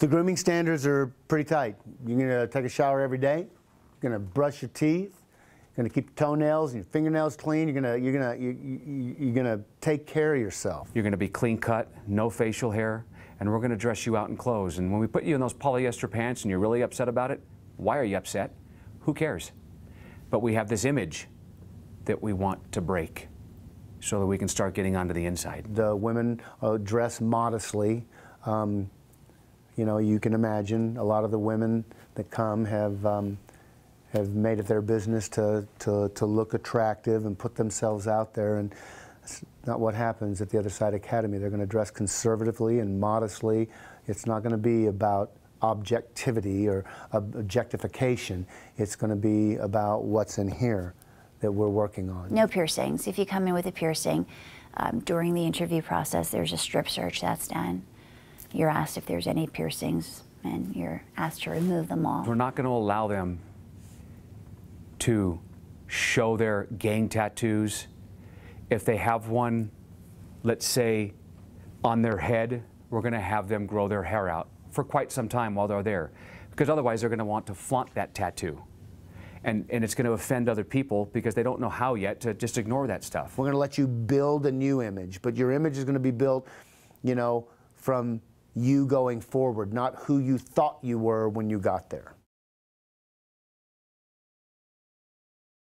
The grooming standards are pretty tight. You're going to take a shower every day. You're going to brush your teeth. You're going to keep your toenails and your fingernails clean. You're going to you're going to you, you, you're going to take care of yourself. You're going to be clean cut, no facial hair, and we're going to dress you out in clothes. And when we put you in those polyester pants and you're really upset about it, why are you upset? Who cares? But we have this image that we want to break so that we can start getting onto the inside. The women uh, dress modestly. Um, you know, you can imagine a lot of the women that come have um, have made it their business to, to, to look attractive and put themselves out there. And that's not what happens at the Other Side Academy. They're going to dress conservatively and modestly. It's not going to be about objectivity or objectification. It's going to be about what's in here that we're working on. No piercings. If you come in with a piercing um, during the interview process, there's a strip search that's done. You're asked if there's any piercings, and you're asked to remove them all. We're not going to allow them to show their gang tattoos. If they have one, let's say, on their head, we're going to have them grow their hair out for quite some time while they're there. Because otherwise, they're going to want to flaunt that tattoo. And, and it's going to offend other people because they don't know how yet to just ignore that stuff. We're going to let you build a new image, but your image is going to be built, you know, from you going forward, not who you thought you were when you got there.